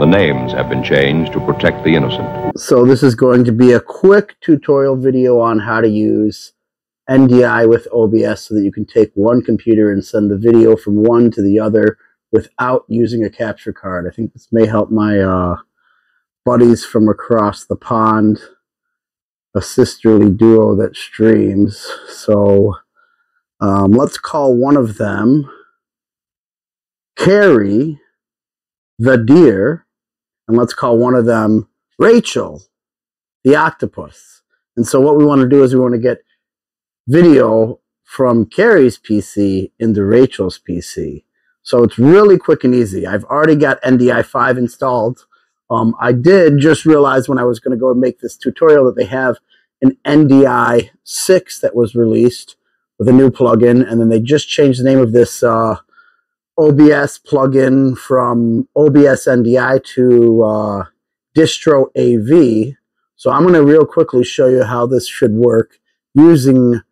The names have been changed to protect the innocent. So this is going to be a quick tutorial video on how to use NDI with OBS so that you can take one computer and send the video from one to the other without using a capture card. I think this may help my uh, buddies from across the pond, a sisterly duo that streams. So um, let's call one of them Carrie the deer, and let's call one of them Rachel the octopus. And so what we want to do is we want to get video from Carrie's PC into Rachel's PC. So it's really quick and easy. I've already got NDI 5 installed. Um, I did just realize when I was going to go and make this tutorial that they have an NDI 6 that was released with a new plugin, and then they just changed the name of this uh, OBS plugin from OBS NDI to uh, Distro AV. So I'm going to real quickly show you how this should work using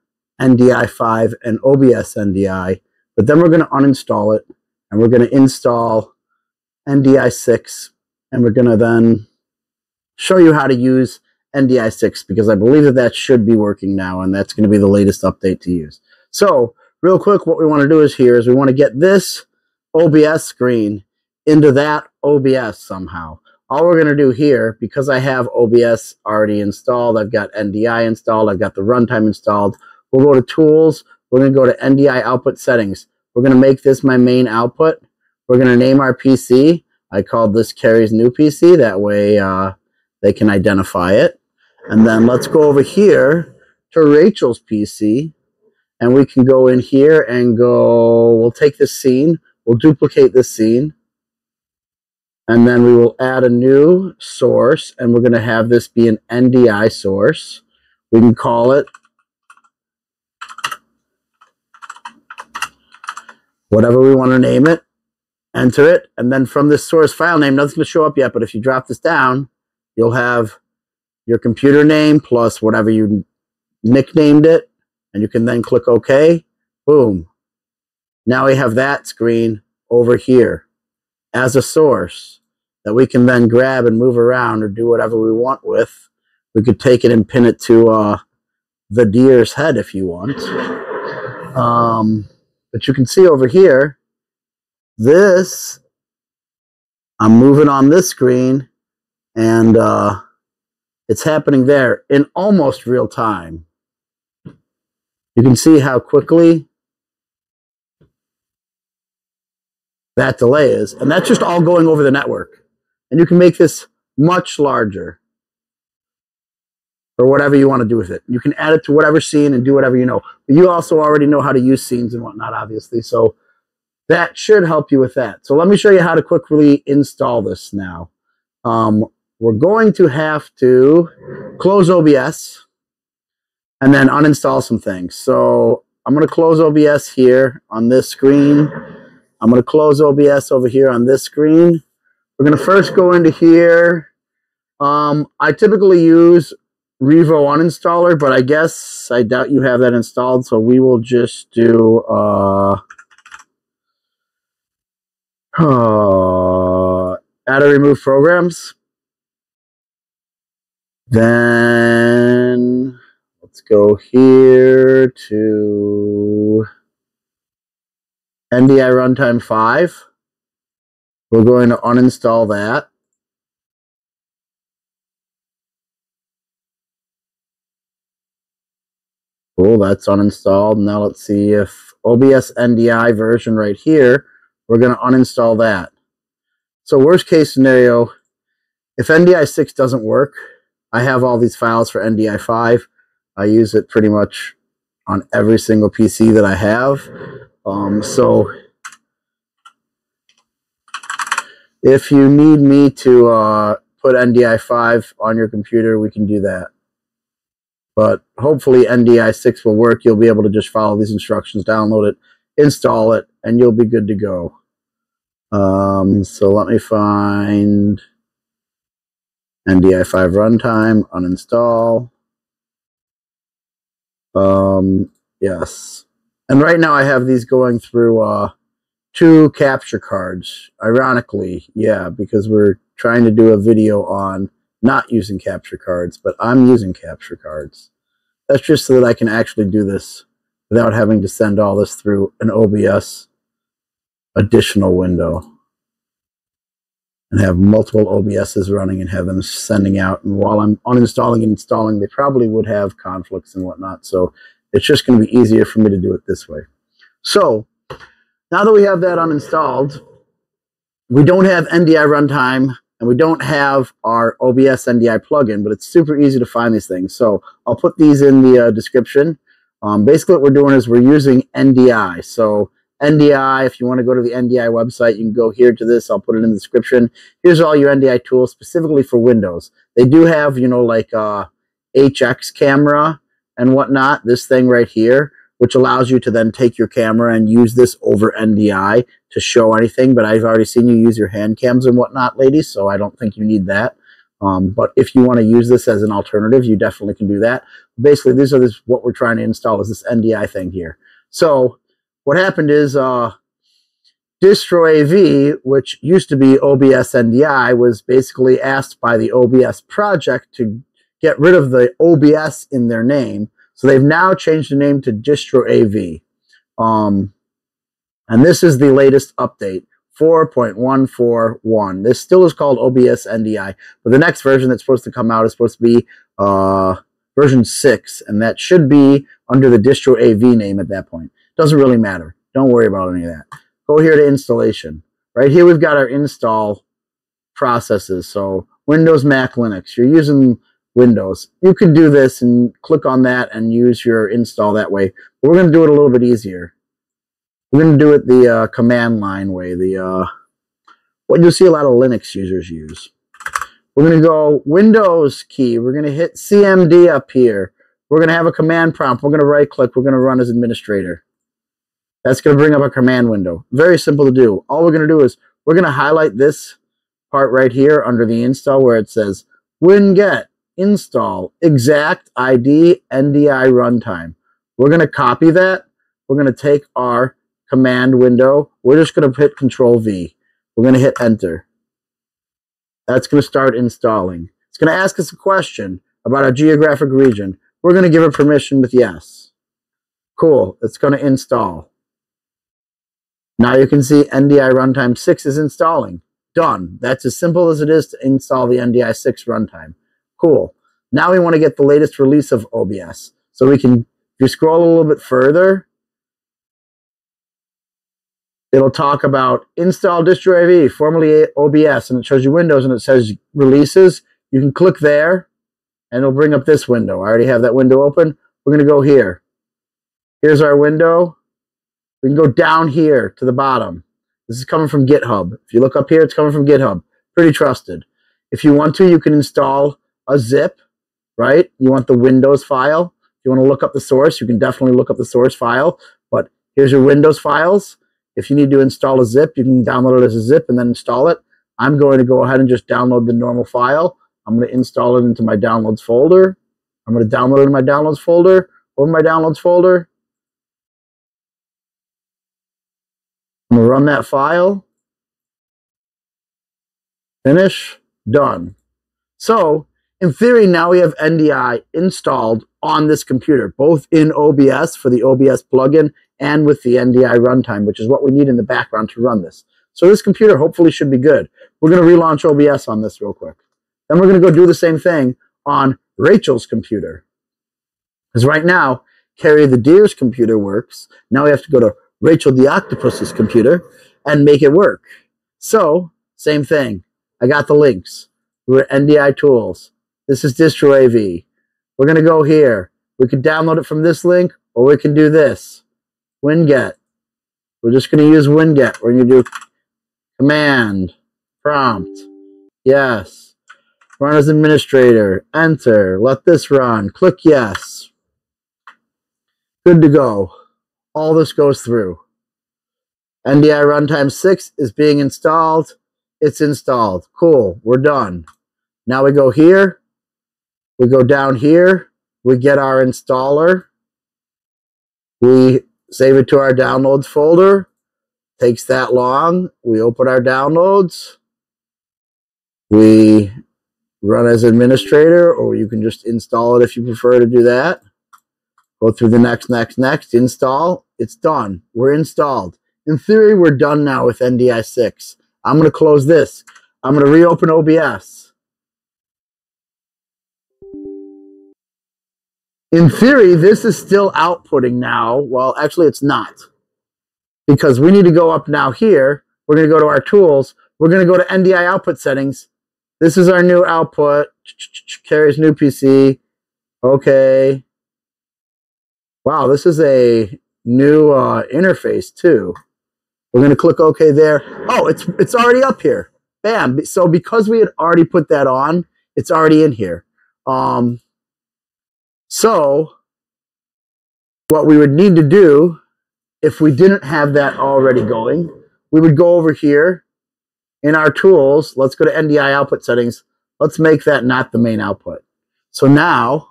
NDI 5 and OBS NDI. But then we're going to uninstall it and we're going to install NDI 6 and we're going to then show you how to use NDI 6 because I believe that that should be working now and that's going to be the latest update to use. So real quick, what we want to do is here is we want to get this OBS screen into that OBS somehow. All we're going to do here, because I have OBS already installed, I've got NDI installed, I've got the runtime installed, we'll go to Tools, we're going to go to NDI Output Settings. We're going to make this my main output. We're going to name our PC. I called this Carrie's new PC. That way uh, they can identify it. And then let's go over here to Rachel's PC. And we can go in here and go, we'll take this scene. We'll duplicate this scene. And then we will add a new source. And we're going to have this be an NDI source. We can call it whatever we want to name it, enter it, and then from this source file name, nothing's going to show up yet, but if you drop this down, you'll have your computer name plus whatever you nicknamed it, and you can then click OK. Boom. Now we have that screen over here as a source that we can then grab and move around or do whatever we want with. We could take it and pin it to uh, the deer's head if you want. Um, but you can see over here, this, I'm moving on this screen and uh, it's happening there in almost real time. You can see how quickly that delay is. And that's just all going over the network. And you can make this much larger or whatever you want to do with it. You can add it to whatever scene and do whatever you know. But you also already know how to use scenes and whatnot, obviously. So that should help you with that. So let me show you how to quickly install this now. Um, we're going to have to close OBS and then uninstall some things. So I'm going to close OBS here on this screen. I'm going to close OBS over here on this screen. We're going to first go into here. Um, I typically use Revo uninstaller, but I guess I doubt you have that installed, so we will just do uh, uh, add or remove programs. Then let's go here to NDI runtime 5. We're going to uninstall that. Cool, that's uninstalled. Now let's see if OBS NDI version right here, we're going to uninstall that. So worst case scenario, if NDI 6 doesn't work, I have all these files for NDI 5. I use it pretty much on every single PC that I have. Um, so if you need me to uh, put NDI 5 on your computer, we can do that. But hopefully NDI 6 will work. You'll be able to just follow these instructions, download it, install it, and you'll be good to go. Um, so let me find NDI 5 runtime, uninstall. Um, yes. And right now I have these going through uh, two capture cards. Ironically, yeah, because we're trying to do a video on not using capture cards, but I'm using capture cards. That's just so that I can actually do this without having to send all this through an OBS additional window and have multiple OBSs running and have them sending out. And while I'm uninstalling and installing, they probably would have conflicts and whatnot. So it's just going to be easier for me to do it this way. So now that we have that uninstalled, we don't have NDI runtime and we don't have our OBS NDI plugin, but it's super easy to find these things. So I'll put these in the uh, description. Um, basically what we're doing is we're using NDI. So NDI, if you want to go to the NDI website, you can go here to this. I'll put it in the description. Here's all your NDI tools specifically for Windows. They do have, you know, like uh, HX camera and whatnot, this thing right here, which allows you to then take your camera and use this over NDI to show anything. But I've already seen you use your hand cams and whatnot, ladies, so I don't think you need that. Um, but if you want to use this as an alternative, you definitely can do that. Basically, these are this, what we're trying to install is this NDI thing here. So what happened is uh, Distro AV, which used to be OBS NDI, was basically asked by the OBS project to get rid of the OBS in their name. So they've now changed the name to Distro AV. Um, and this is the latest update, 4.141. This still is called OBS NDI, but the next version that's supposed to come out is supposed to be uh, version 6, and that should be under the Distro AV name at that point. Doesn't really matter. Don't worry about any of that. Go here to installation. Right here we've got our install processes. So Windows, Mac, Linux. You're using Windows. You can do this and click on that and use your install that way. But we're going to do it a little bit easier. We're going to do it the uh, command line way. The uh, what you'll see a lot of Linux users use. We're going to go Windows key. We're going to hit CMD up here. We're going to have a command prompt. We're going to right click. We're going to run as administrator. That's going to bring up a command window. Very simple to do. All we're going to do is we're going to highlight this part right here under the install where it says winget install exact ID NDI runtime. We're going to copy that. We're going to take our command window. We're just going to hit control V. We're going to hit enter. That's going to start installing. It's going to ask us a question about our geographic region. We're going to give it permission with yes. Cool. It's going to install. Now you can see NDI runtime 6 is installing. Done. That's as simple as it is to install the NDI 6 runtime. Cool. Now we want to get the latest release of OBS. So we can, if you scroll a little bit further, it'll talk about install distro AV, formerly OBS, and it shows you Windows and it says releases. You can click there and it'll bring up this window. I already have that window open. We're going to go here. Here's our window. We can go down here to the bottom. This is coming from GitHub. If you look up here, it's coming from GitHub. Pretty trusted. If you want to, you can install a zip, right? You want the Windows file. If you want to look up the source, you can definitely look up the source file. But here's your Windows files. If you need to install a zip, you can download it as a zip and then install it. I'm going to go ahead and just download the normal file. I'm going to install it into my downloads folder. I'm going to download it in my downloads folder. Over my downloads folder. I'm going to run that file. Finish. Done. So, in theory, now we have NDI installed on this computer, both in OBS for the OBS plugin and with the NDI runtime, which is what we need in the background to run this. So this computer hopefully should be good. We're going to relaunch OBS on this real quick. Then we're going to go do the same thing on Rachel's computer. Because right now, Carrie the Deer's computer works. Now we have to go to Rachel the Octopus's computer and make it work. So, same thing. I got the links. We're NDI tools. This is distro AV. We're going to go here. We can download it from this link or we can do this. Winget. We're just going to use Winget. We're going to do command, prompt, yes. Run as administrator, enter, let this run, click yes. Good to go all this goes through. NDI runtime 6 is being installed. It's installed. Cool. We're done. Now we go here. We go down here. We get our installer. We save it to our downloads folder. takes that long. We open our downloads. We run as administrator, or you can just install it if you prefer to do that. Go through the next, next, next, install. It's done. We're installed. In theory, we're done now with NDI 6. I'm going to close this. I'm going to reopen OBS. In theory, this is still outputting now. Well, actually, it's not. Because we need to go up now here. We're going to go to our tools. We're going to go to NDI output settings. This is our new output. Carries new PC. Okay. Wow, this is a new uh, interface too. We're going to click OK there. Oh, it's it's already up here. Bam. So because we had already put that on, it's already in here. Um, so what we would need to do if we didn't have that already going, we would go over here in our tools. Let's go to NDI output settings. Let's make that not the main output. So now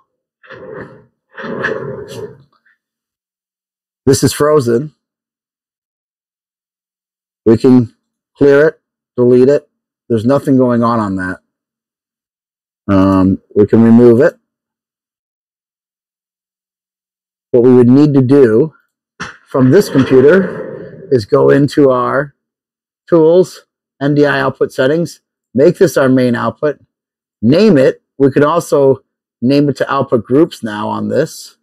this is frozen. We can clear it, delete it. There's nothing going on on that. Um, we can remove it. What we would need to do from this computer is go into our tools, NDI output settings, make this our main output, name it. We could also name it to output groups now on this.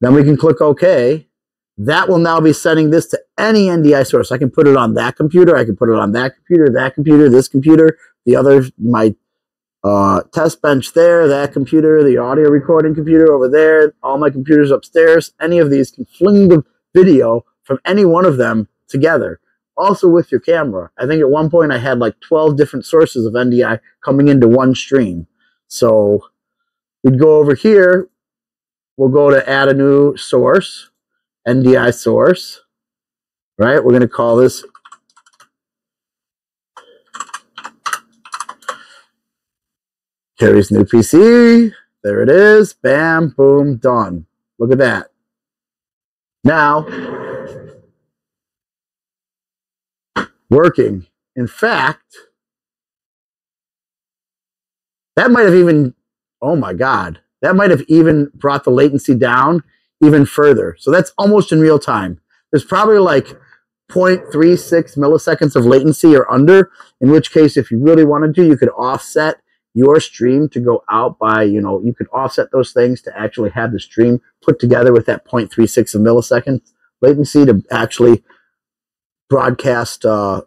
Then we can click OK. That will now be sending this to any NDI source. I can put it on that computer. I can put it on that computer, that computer, this computer, the other, my uh, test bench there, that computer, the audio recording computer over there, all my computers upstairs. Any of these can fling the video from any one of them together. Also with your camera. I think at one point I had like 12 different sources of NDI coming into one stream. So we'd go over here. We'll go to add a new source, NDI source, right? We're going to call this Carrie's new PC. There it is. Bam, boom, done. Look at that. Now, working. In fact, that might have even, oh my God, that might have even brought the latency down even further. So that's almost in real time. There's probably like 0.36 milliseconds of latency or under, in which case, if you really wanted to, you could offset your stream to go out by, you know, you could offset those things to actually have the stream put together with that 0.36 of milliseconds latency to actually broadcast uh,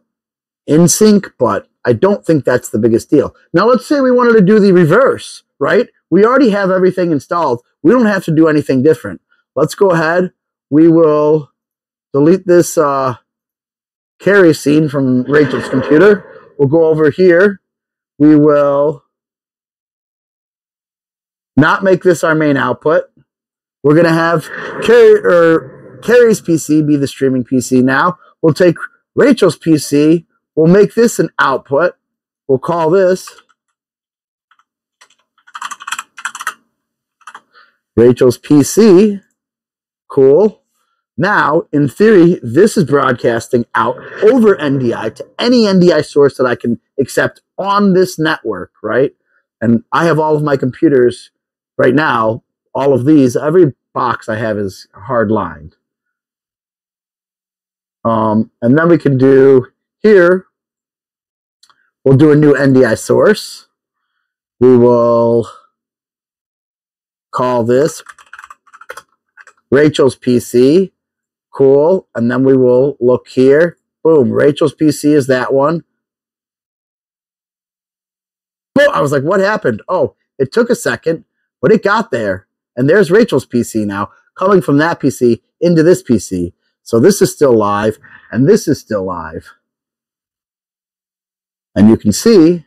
in sync, but I don't think that's the biggest deal. Now, let's say we wanted to do the reverse, right? We already have everything installed. We don't have to do anything different. Let's go ahead. We will delete this uh, Carrie scene from Rachel's computer. We'll go over here. We will not make this our main output. We're going to have Carrie, or Carrie's PC be the streaming PC now. We'll take Rachel's PC. We'll make this an output. We'll call this Rachel's PC. Cool. Now, in theory, this is broadcasting out over NDI to any NDI source that I can accept on this network, right? And I have all of my computers right now, all of these, every box I have is hard lined. Um, and then we can do here, we'll do a new NDI source. We will call this Rachel's PC. Cool. And then we will look here. Boom. Rachel's PC is that one. Boom. I was like, what happened? Oh, it took a second. But it got there. And there's Rachel's PC now, coming from that PC into this PC. So this is still live, and this is still live. And you can see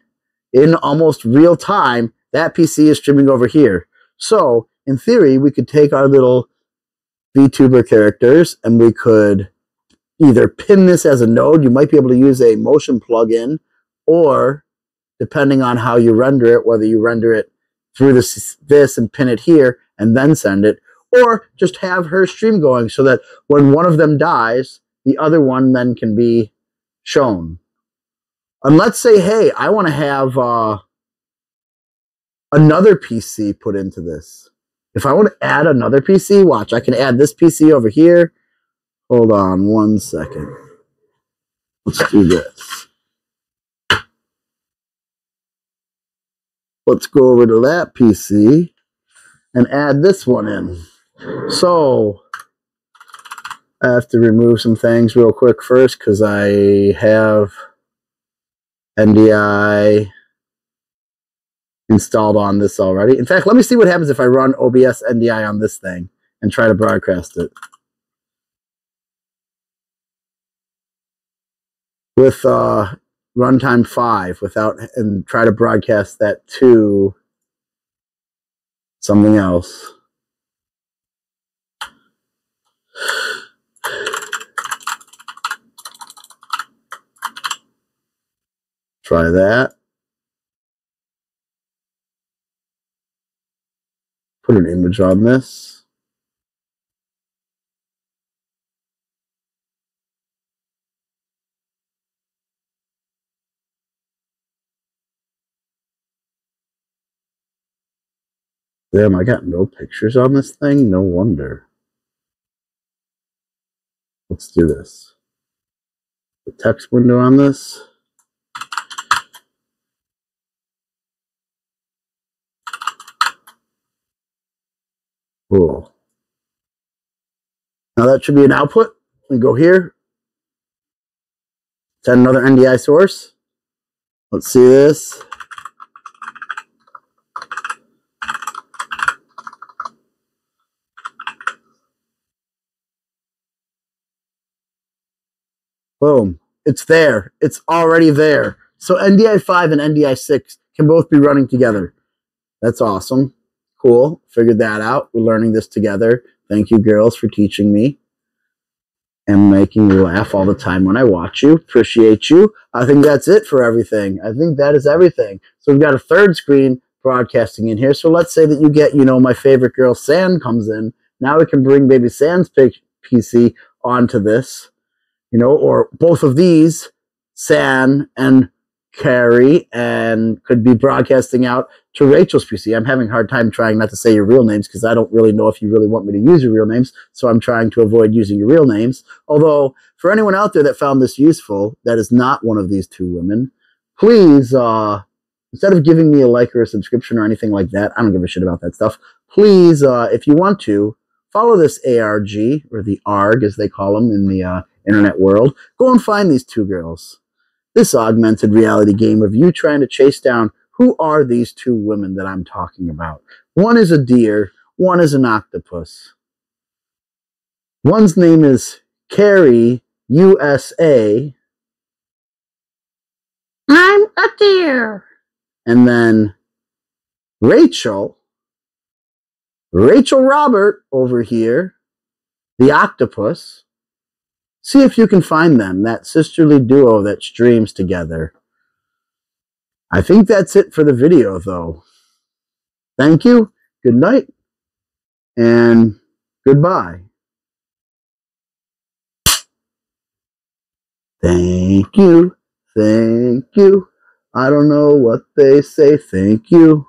in almost real time, that PC is streaming over here. So in theory, we could take our little VTuber characters and we could either pin this as a node. You might be able to use a motion plugin or depending on how you render it, whether you render it through this, this and pin it here and then send it, or just have her stream going so that when one of them dies, the other one then can be shown. And let's say, hey, I want to have uh, another PC put into this. If I want to add another PC, watch, I can add this PC over here. Hold on one second. Let's do this. Let's go over to that PC and add this one in. So, I have to remove some things real quick first because I have NDI installed on this already. In fact, let me see what happens if I run OBS NDI on this thing and try to broadcast it. With uh, runtime 5 without and try to broadcast that to something else. Try that. Put an image on this. Damn, I got no pictures on this thing? No wonder. Let's do this. The text window on this. Cool. Now that should be an output. We go here. Set another NDI source. Let's see this. Boom. It's there. It's already there. So NDI 5 and NDI 6 can both be running together. That's awesome. Cool. Figured that out. We're learning this together. Thank you, girls, for teaching me and making me laugh all the time when I watch you. Appreciate you. I think that's it for everything. I think that is everything. So we've got a third screen broadcasting in here. So let's say that you get, you know, my favorite girl, San, comes in. Now we can bring baby San's PC onto this you know, or both of these, San and Carrie, and could be broadcasting out to Rachel's PC. I'm having a hard time trying not to say your real names because I don't really know if you really want me to use your real names, so I'm trying to avoid using your real names. Although, for anyone out there that found this useful, that is not one of these two women, please, uh, instead of giving me a like or a subscription or anything like that, I don't give a shit about that stuff. Please, uh, if you want to, follow this ARG, or the ARG as they call them in the uh, internet world, go and find these two girls. This augmented reality game of you trying to chase down who are these two women that I'm talking about. One is a deer, one is an octopus. One's name is Carrie USA. I'm a deer. And then Rachel, Rachel Robert over here, the octopus. See if you can find them, that sisterly duo that streams together. I think that's it for the video, though. Thank you, good night, and goodbye. Thank you, thank you. I don't know what they say, thank you.